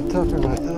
got tougher like that.